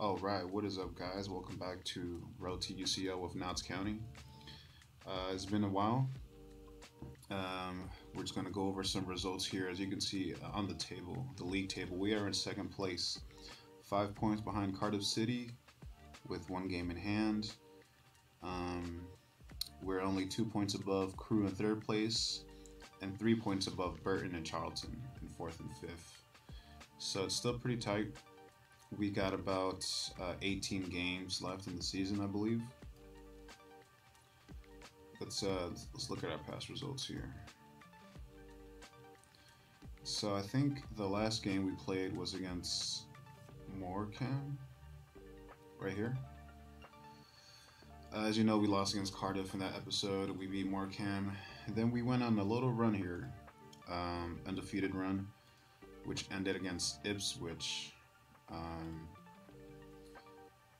All right, what is up, guys? Welcome back to Road to UCL with Notts County. Uh, it's been a while. Um, we're just going to go over some results here. As you can see on the table, the league table, we are in second place, five points behind Cardiff City, with one game in hand. Um, we're only two points above Crewe in third place, and three points above Burton and Charlton in fourth and fifth. So it's still pretty tight. We got about uh, 18 games left in the season, I believe. Let's uh, let's look at our past results here. So I think the last game we played was against Morecambe, right here. As you know, we lost against Cardiff in that episode. We beat Morecambe. Then we went on a little run here, um, undefeated run, which ended against Ipswich. Um,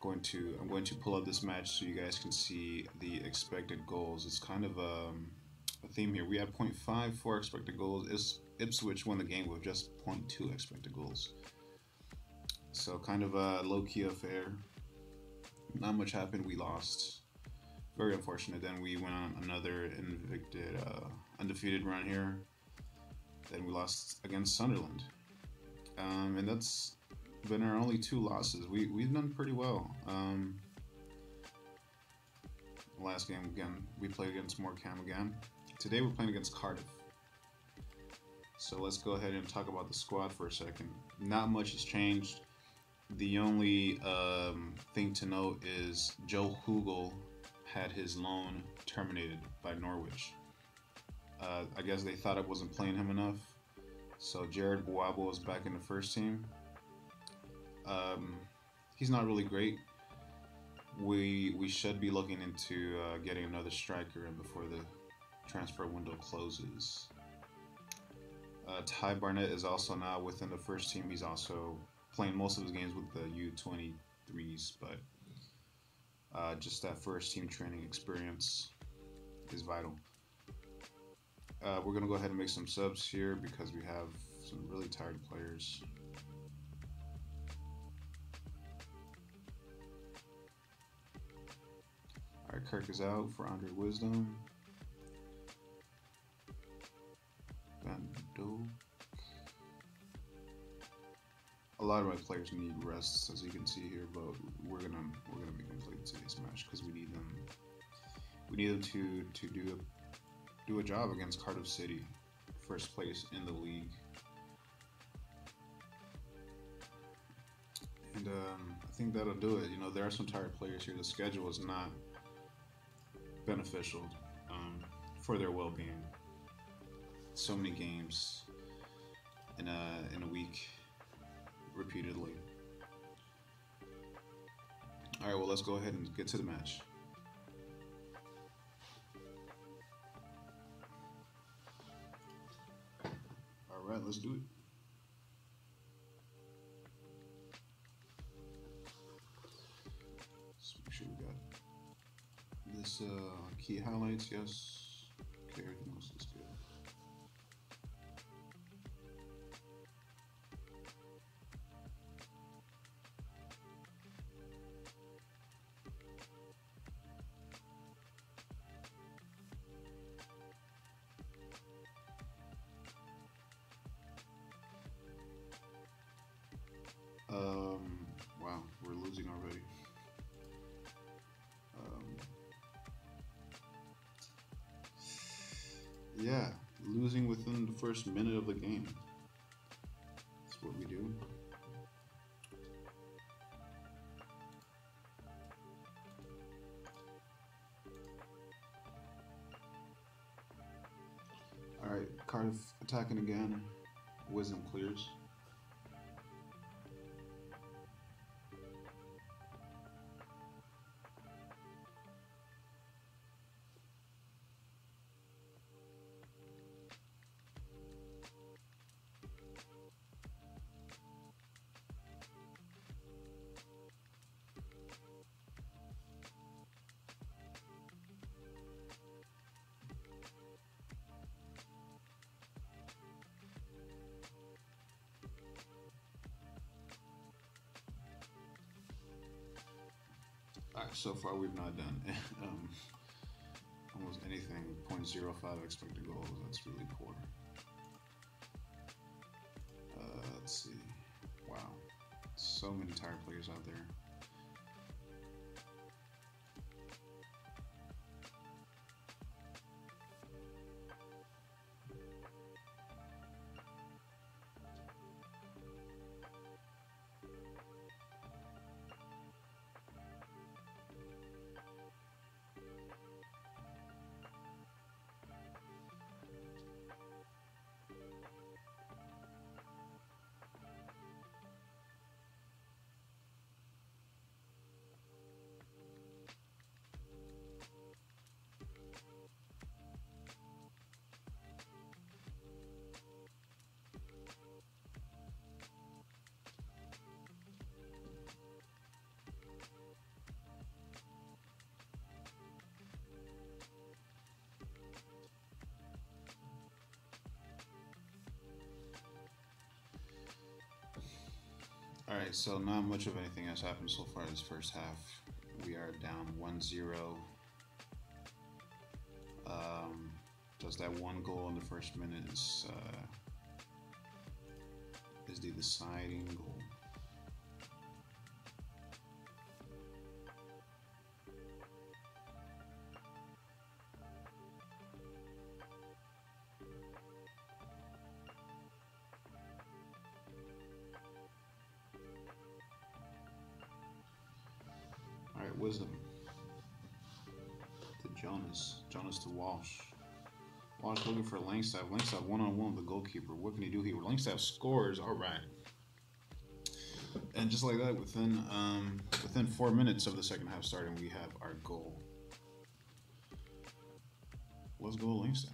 going to I'm going to pull up this match so you guys can see the expected goals. It's kind of a, um, a theme here. We had 0.5 for expected goals. Ipswich won the game with just 0.2 expected goals. So kind of a low-key affair. Not much happened. We lost. Very unfortunate. Then we went on another invicted, uh, undefeated run here. Then we lost against Sunderland. Um, and that's been our only two losses. We we've done pretty well. Um, last game again, we played against Morecambe again. Today we're playing against Cardiff. So let's go ahead and talk about the squad for a second. Not much has changed. The only um, thing to note is Joe Hugill had his loan terminated by Norwich. Uh, I guess they thought I wasn't playing him enough. So Jared Boabo is back in the first team. Um, he's not really great. We we should be looking into uh, getting another striker in before the transfer window closes. Uh, Ty Barnett is also now within the first team. He's also playing most of his games with the U23s, but uh, just that first team training experience is vital. Uh, we're going to go ahead and make some subs here because we have some really tired players. Kirk is out for Andre Wisdom. Ben Doak. A lot of my players need rests, as you can see here, but we're gonna we're gonna make them play today's match because we need them. We need them to to do a do a job against Cardiff City, first place in the league. And um, I think that'll do it. You know, there are some tired players here. The schedule is not beneficial um, for their well-being. So many games in a in a week, repeatedly. All right, well, let's go ahead and get to the match. All right, let's do it. Key highlights, yes. Within the first minute of the game. That's what we do. Alright, Cardiff attacking again. Wisdom clears. So far we've not done um, almost anything 0.05 expected goals. That's really poor. Uh, let's see. Wow, so many tired players out there. Right, so not much of anything has happened so far this first half. We are down 1-0. Um, just that one goal in the first minute is, uh, is the deciding goal. Wisdom to Jonas. Jonas to Walsh. Walsh looking for Langstaff. Langstaff one on one with the goalkeeper. What can he do here? Langstaff scores. All right. And just like that, within um, within four minutes of the second half starting, we have our goal. Let's go, Langstaff.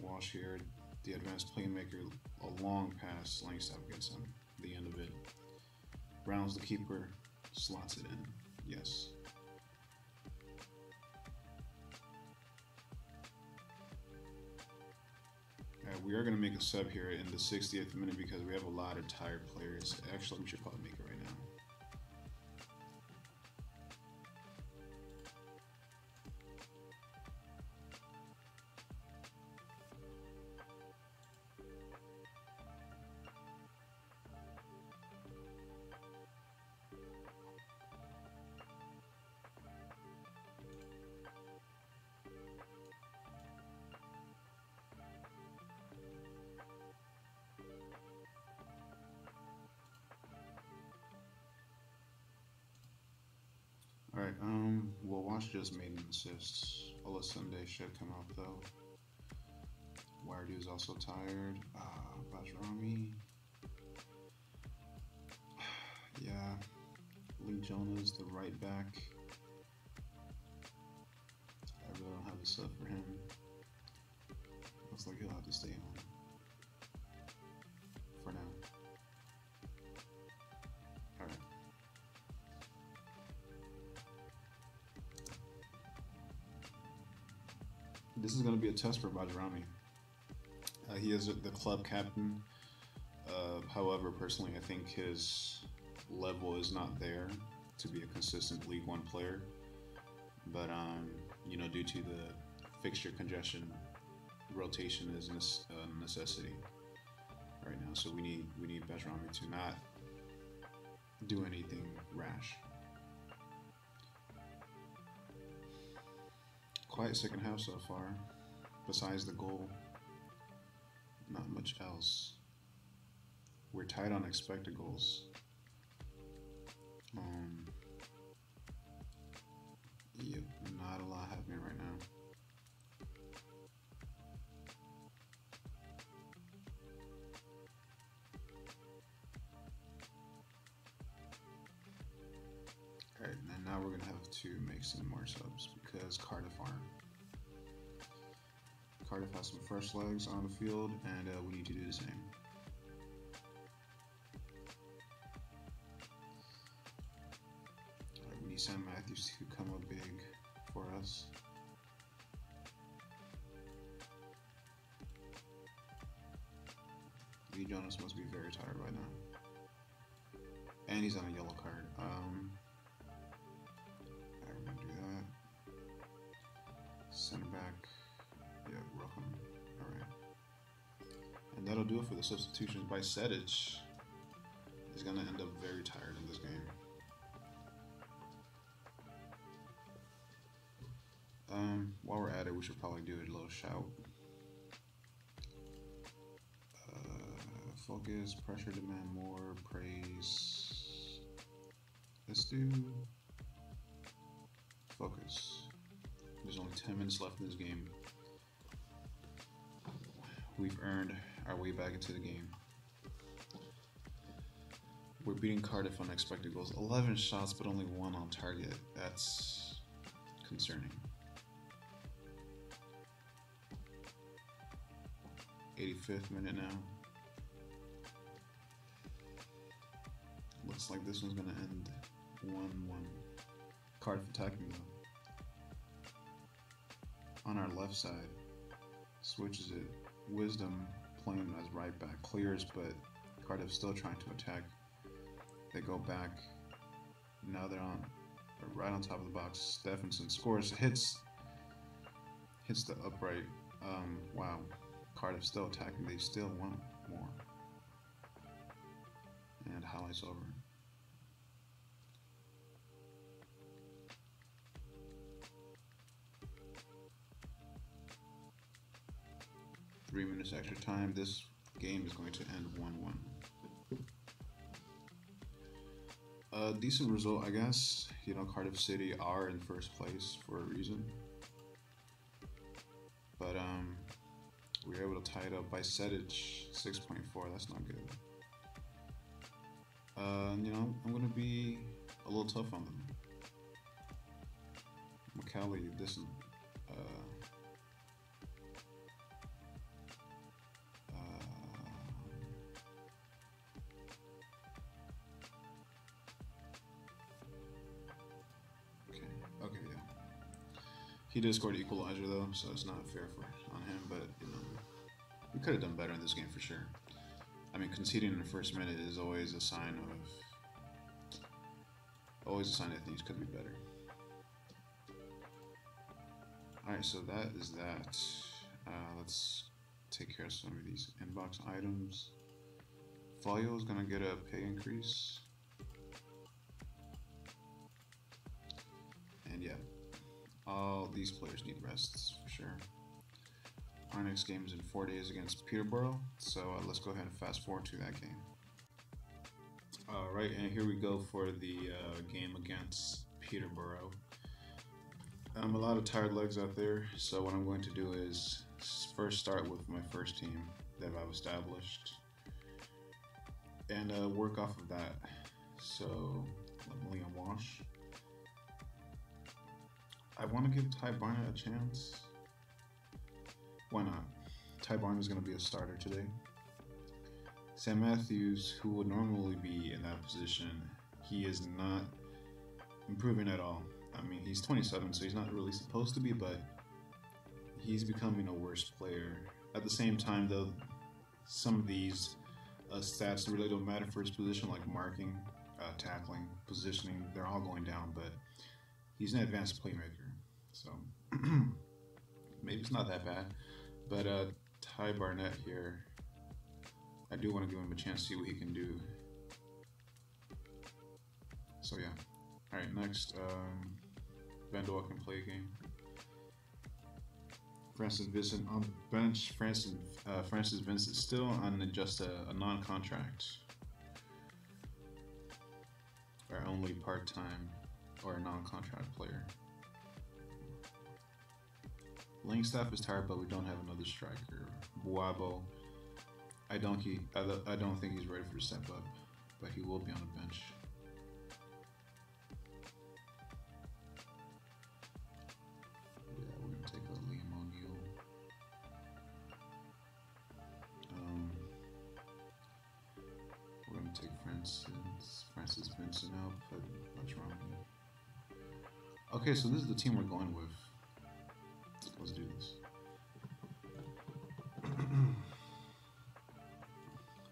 Walsh here, the advanced playmaker, a long pass. Langstaff gets him. The end of it. Rounds the keeper, slots it in. Yes. We are going to make a sub here in the 60th minute because we have a lot of tired players. Actually, we should probably make it right now. Just made an assist. Ola Sunday should come up though. Wardu's also tired. Ah, Bajrami. yeah. Lee Jonas, the right back. I really don't have a sub for him. Looks like he'll have to stay on. This is going to be a test for Bajrami. Uh, he is the club captain. Uh, however, personally, I think his level is not there to be a consistent League One player. But um, you know, due to the fixture congestion, rotation is a necessity right now. So we need we need Bajrami to not do anything rash. Quiet second half so far. Besides the goal, not much else. We're tight on expected goals. Um, yep, not a lot happening right now. Alright, and now we're gonna have to make some more subs because Cardiff aren't. Cardiff has some fresh legs on the field, and uh, we need to do the same. Alright, we need Sam Matthews to come up big for us. Lee Jonas must be very tired right now. And he's on a yellow card. Um, And that'll do it for the substitutions. by Bajcetic is gonna end up very tired in this game. Um, while we're at it, we should probably do a little shout. Uh, focus, pressure, demand more, praise. Let's do focus. There's only 10 minutes left in this game. We've earned our way back into the game. We're beating Cardiff on expected goals. 11 shots, but only one on target. That's concerning. 85th minute now. Looks like this one's gonna end 1 1. Cardiff attacking though. On our left side, switches it. Wisdom playing as right back. Clears, but Cardiff still trying to attack. They go back. Now they're on they're right on top of the box. Stephenson scores, hits hits the upright. Um, wow. Cardiff still attacking. They still want more. And highlights over. Three minutes extra time. This game is going to end 1 1. A decent result, I guess. You know, Cardiff City are in first place for a reason. But um, we were able to tie it up Bajcetic 6.4. That's not good. Uh, you know, I'm going to be a little tough on them. Macaulay, this is. Uh, did score equalizer though, so it's not fair for on him. But you know, we could have done better in this game for sure. I mean, conceding in the first minute is always a sign of, always a sign that things could be better. All right, so that is that. Uh, let's take care of some of these inbox items. Folio is gonna get a pay increase. And yeah, all these players need rests for sure. Our next game is in four days against Peterborough, so uh, let's go ahead and fast forward to that game. All right, and here we go for the uh, game against Peterborough. I'm a lot of tired legs out there, so what I'm going to do is first start with my first team that I've established and uh, work off of that. So, Liam Walsh. I want to give Ty Barnett a chance. Why not? Ty Barnett is going to be a starter today. Sam Matthews, who would normally be in that position, he is not improving at all. I mean, he's 27, so he's not really supposed to be, but he's becoming a worse player. At the same time, though, some of these uh, stats really don't matter for his position, like marking, uh, tackling, positioning. They're all going down, but he's an advanced playmaker. So maybe it's not that bad. But uh, Ty Barnett here, I do want to give him a chance to see what he can do. So yeah. All right, next, um, Vandal can play a game. Francis Vincent on bench. Francis uh, Francis Vincent still on just a, a non-contract, our only part-time or non-contract player. Langstaff is tired, but we don't have another striker. Boabo, I don't he I, I don't think he's ready for a step up, but he will be on the bench. Yeah, we're gonna take Liam O'Neill. Um, we're gonna take Francis Francis Vincent out. Put what's wrong? Okay, so this is the team we're going with. Let's do this.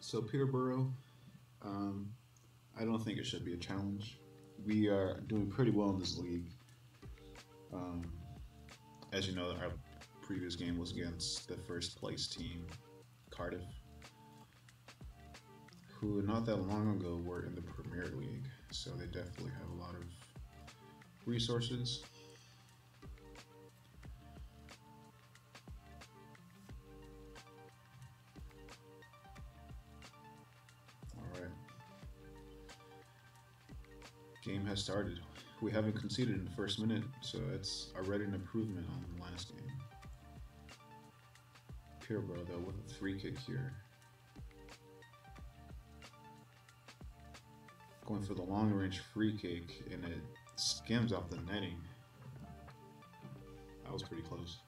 so Peterborough, um, I don't think it should be a challenge. We are doing pretty well in this league. Um, as you know, our previous game was against the first place team, Cardiff, who not that long ago were in the Premier League. So they definitely have a lot of resources. Game has started. We haven't conceded in the first minute, so it's already an improvement on the last game. Peterborough, though, with a free kick here. Going for the long range free kick, and it skims off the netting. That was pretty close.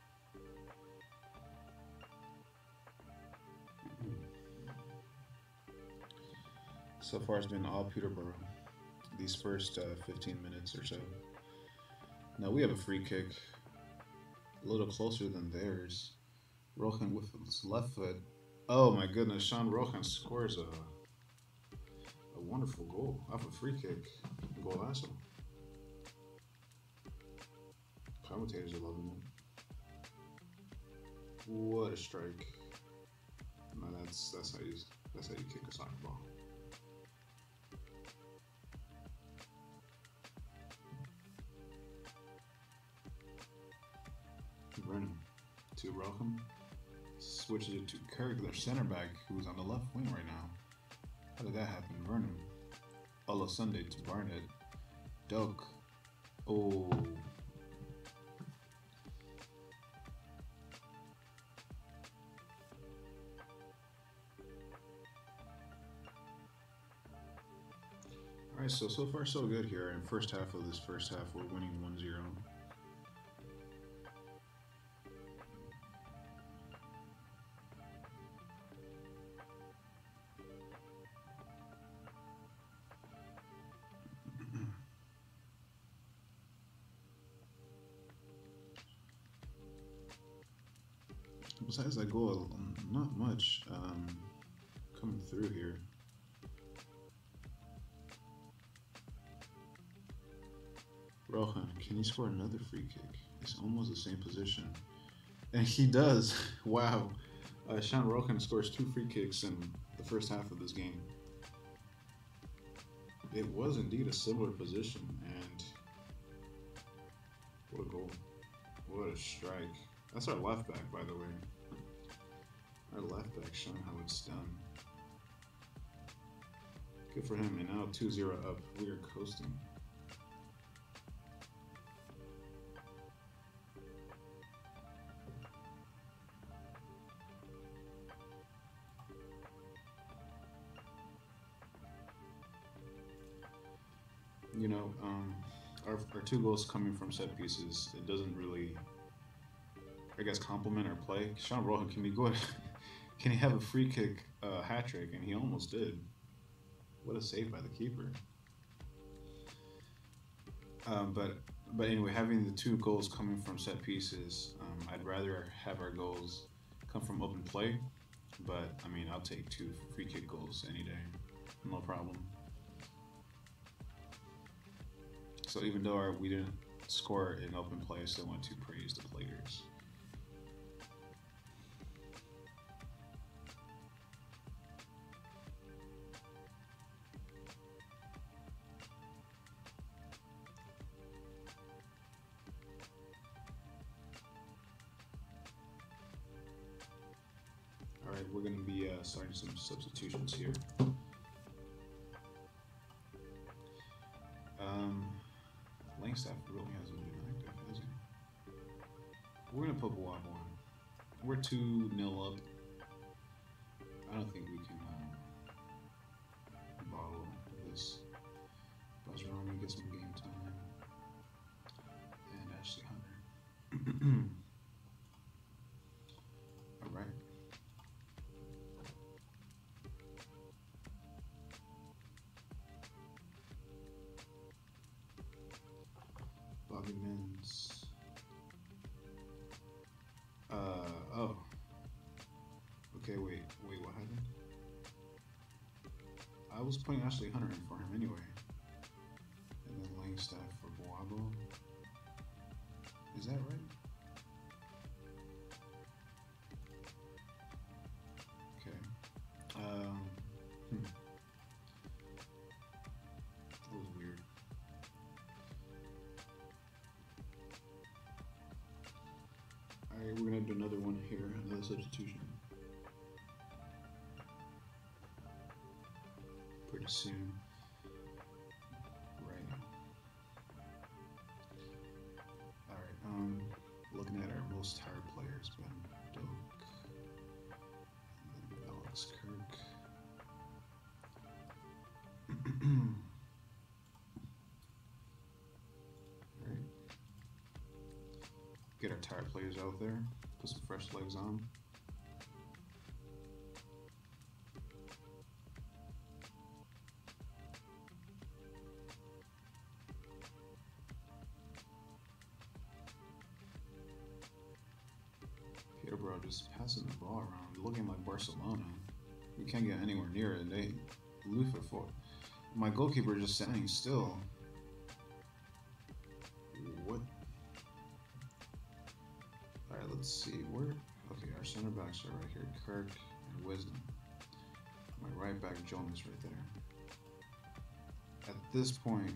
So far, it's been all Peterborough these first uh, 15 minutes or so. Now we have a free kick a little closer than theirs. Rohan with his left foot. Oh my goodness, Sean Rohan scores a a wonderful goal off a free kick. Goal Golazo. Commentators are loving it. What a strike. No, that's that's how you that's how you kick a soccer ball. To Roham. Switches it to Kirk, their center back, who's on the left wing right now. How did that happen? Vernon. Ola Sunday to Barnett. Doug. Oh. Alright, so so far so good here. In first half of this first half, we're winning 1-0. Much um, coming through here. Rohan, can he score another free kick? It's almost the same position. And he does. wow. Uh, Sean Rohan scores two free kicks in the first half of this game. It was indeed a similar position, and what a goal. What a strike. That's our left back, by the way. Our left back how it's done. Good for him. And now 2-0 up. We are coasting. You know, um, our, our two goals coming from set pieces, it doesn't really, I guess, complement our play. Sean Rohan can be good. Can he have a free kick uh, hat trick? And he almost did. What a save by the keeper. Um, but but anyway, having the two goals coming from set pieces, um, I'd rather have our goals come from open play. But I mean, I'll take two free kick goals any day, no problem. So even though our, we didn't score in open play, I still want to praise the players. We're going to be uh, starting some substitutions here. Um, Langstaff really hasn't been active, has he? We're going to put Boab on. We're 2 nil up. I was putting Ashley Hunter in for him anyway. And then Langstaff for Boabo. Is that right? Okay. Um, hmm. That was weird. Alright, we're gonna do another one here, another substitution. Pretty soon. Right. Alright, um, looking at our most tired players, Ben Doak, and then Alex Kirk. Alright. Get our tired players out there, put some fresh legs on. Just standing still. What? All right, let's see. Where? Okay, our center backs are right here. Kirk and Wisdom. My right back Jonas right there. At this point,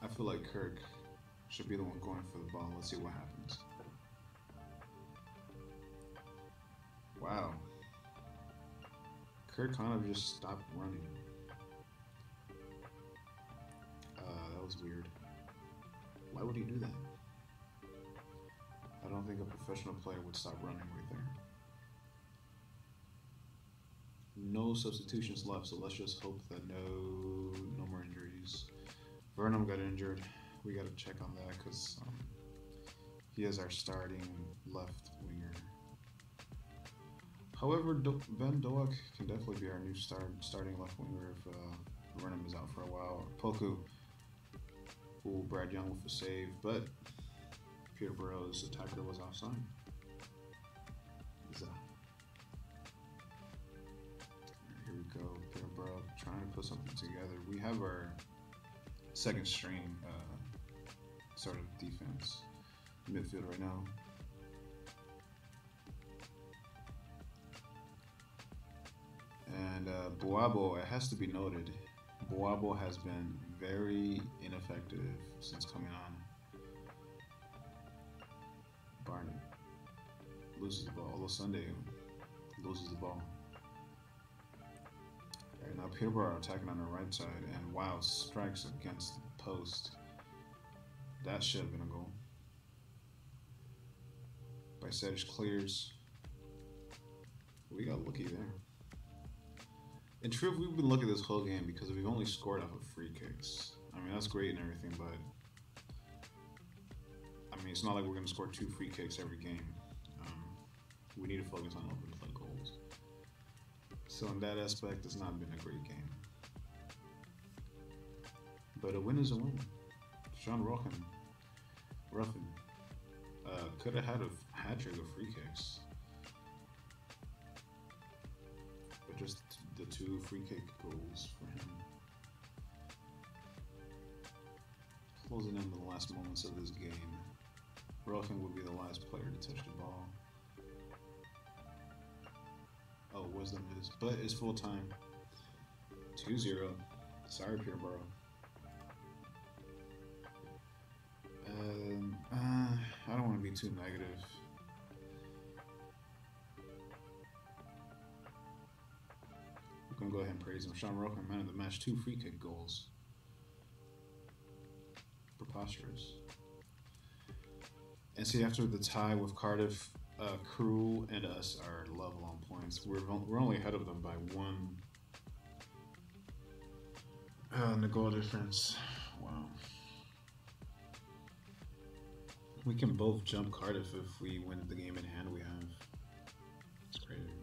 I feel like Kirk should be the one going for the ball. Let's see what happens. Wow. Kirk kind of just stopped running. Was weird. Why would he do that? I don't think a professional player would stop running right there. No substitutions left, so let's just hope that no no more injuries. Burnham got injured. We got to check on that because um, he is our starting left winger. However, Do- Ben Doak can definitely be our new start starting left winger if uh, is out for a while. Poku, Brad Young with a save, but Peterborough's attacker was offside. Here we go. Peter Peterborough trying to put something together. We have our second string uh, sort of defense midfield right now. And uh, Boabo, it has to be noted, Boabo has been very ineffective since coming on. Barney loses the ball. Although Sunday loses the ball. Alright, now Peterborough are attacking on the right side, and wow, strikes against the post. That should have been a goal. Bajcetic clears. We got lucky there. In truth, we've been lucky this whole game because we've only scored off of free kicks. I mean, that's great and everything, but I mean, it's not like we're going to score two free kicks every game. Um, we need to focus on open play goals. So in that aspect, it's not been a great game. But a win is a win. Sean Rohan, Ruffin, uh, could have had a hat trick of free kicks. Two free kick goals for him. Closing in the last moments of this game. Ruffin would be the last player to touch the ball. Oh, Wisdom is, but it's full time. 2 0. Sorry, Peterborough. Um, uh, I don't want to be too negative. To go ahead and praise him. Sean Roker, man of the match, two free kick goals. Preposterous. And see, after the tie with Cardiff, uh, Crewe and us are level on points. We're, we're only ahead of them by one. Uh, the goal difference. Wow. We can both jump Cardiff if we win the game in hand we have. It's crazy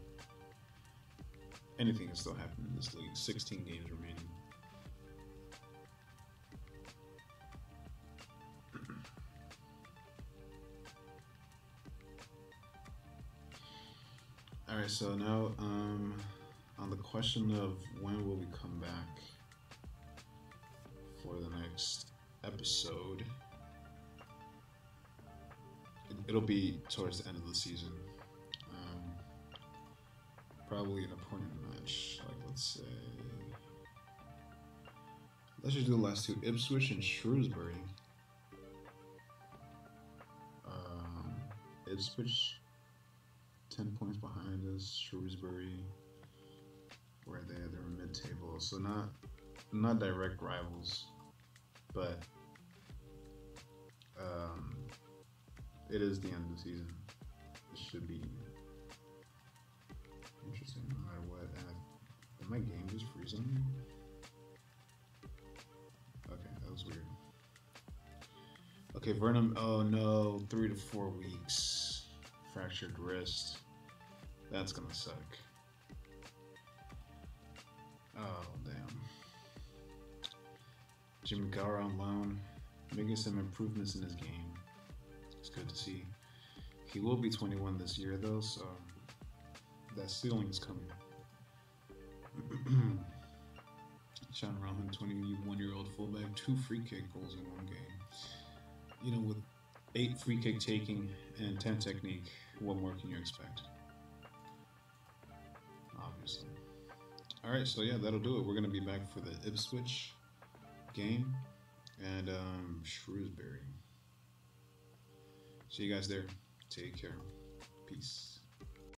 anything can still happen in this league. 16 games remaining. All right, so now um, on the question of when will we come back for the next episode, it'll be towards the end of the season. Probably an opponent match. Like let's say, let's just do the last two: Ipswich and Shrewsbury. Um, Ipswich, ten points behind us. Shrewsbury, where they they're mid-table, so not not direct rivals, but um, it is the end of the season. It should be did my game just freeze on me? Okay, that was weird. Okay, Vernon. Oh no, three to four weeks. Fractured wrist. That's gonna suck. Oh damn. Jimmy Gara on loan, making some improvements in his game. It's good to see. He will be 21 this year, though, so that ceiling is coming. Sean Rahman, 21 year old fullback, two free kick goals in one game. You know, with eight free kick taking and 10 technique, what more can you expect? Obviously. All right, so yeah, that'll do it. We're going to be back for the Ipswich game and um, Shrewsbury. See you guys there. Take care. Peace.